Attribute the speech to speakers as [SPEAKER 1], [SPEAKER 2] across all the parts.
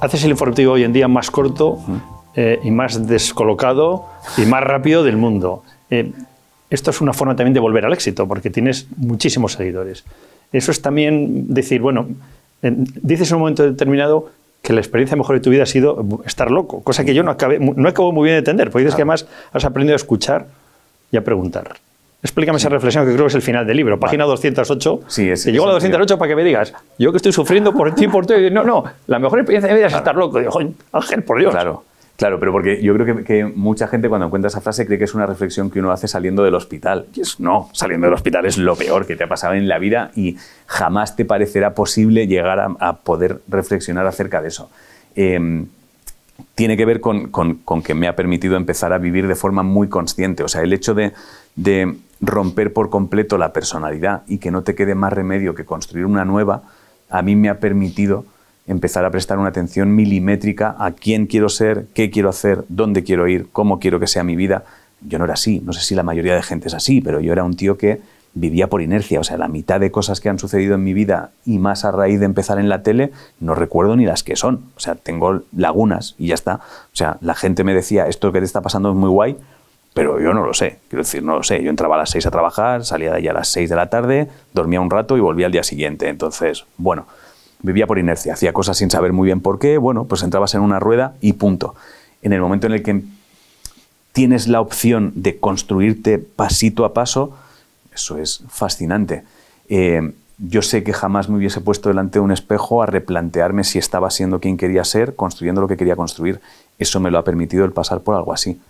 [SPEAKER 1] Haces el informativo hoy en día más corto eh, y más descolocado y más rápido del mundo. Eh, esto es una forma también de volver al éxito, porque tienes muchísimos seguidores. Eso es también decir, bueno, dices en un momento determinado que la experiencia mejor de tu vida ha sido estar loco, cosa que yo no, acabé, no acabo muy bien de entender, porque dices que además has aprendido a escuchar y a preguntar. Explícame esa reflexión que creo que es el final del libro, página 208. Sí, es, llego a la 208 para que me digas, yo que estoy sufriendo por ti, por ti, no, no, la mejor experiencia de mi vida es estar loco. Digo, Ángel, por Dios.
[SPEAKER 2] Claro. Claro, pero porque yo creo que, mucha gente cuando encuentra esa frase cree que es una reflexión que uno hace saliendo del hospital. Y es no, saliendo del hospital es lo peor que te ha pasado en la vida y jamás te parecerá posible llegar a, poder reflexionar acerca de eso. Em, tiene que ver con, que me ha permitido empezar a vivir de forma muy consciente. O sea, el hecho de, de romper por completo la personalidad y que no te quede más remedio que construir una nueva, a mí me ha permitido empezar a prestar una atención milimétrica a quién quiero ser, qué quiero hacer, dónde quiero ir, cómo quiero que sea mi vida. Yo no era así, no sé si la mayoría de gente es así, pero yo era un tío que vivía por inercia, o sea, la mitad de cosas que han sucedido en mi vida y más a raíz de empezar en la tele, no recuerdo ni las que son, o sea, tengo lagunas y ya está. O sea, la gente me decía, esto que te está pasando es muy guay, pero yo no lo sé, quiero decir, no lo sé, yo entraba a las 6 a trabajar, salía de allí a las 6 de la tarde, dormía un rato y volvía al día siguiente, entonces, bueno, vivía por inercia, hacía cosas sin saber muy bien por qué, bueno, pues entrabas en una rueda y punto. En el momento en el que tienes la opción de construirte pasito a paso, eso es fascinante. Eh, yo sé que jamás me hubiese puesto delante de un espejo a replantearme si estaba siendo quien quería ser, construyendo lo que quería construir. Eso me lo ha permitido el pasar por algo así.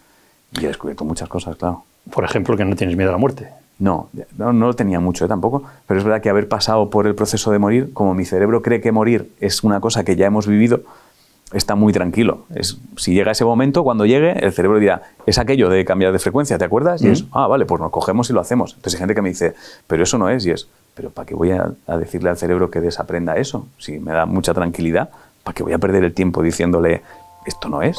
[SPEAKER 2] Y he descubierto muchas cosas, claro.
[SPEAKER 1] Por ejemplo, que no tienes miedo a la muerte.
[SPEAKER 2] No, no, lo tenía mucho ¿eh? tampoco, pero es verdad que haber pasado por el proceso de morir, como mi cerebro cree que morir es una cosa que ya hemos vivido, está muy tranquilo. Es, si llega ese momento, cuando llegue, el cerebro dirá, es aquello de cambiar de frecuencia, ¿te acuerdas? Y es, ah, vale, pues nos cogemos y lo hacemos. Entonces hay gente que me dice, pero eso no es, y es, pero ¿para qué voy a, a decirle al cerebro que desaprenda eso? Si me da mucha tranquilidad, ¿para qué voy a perder el tiempo diciéndole, esto no es?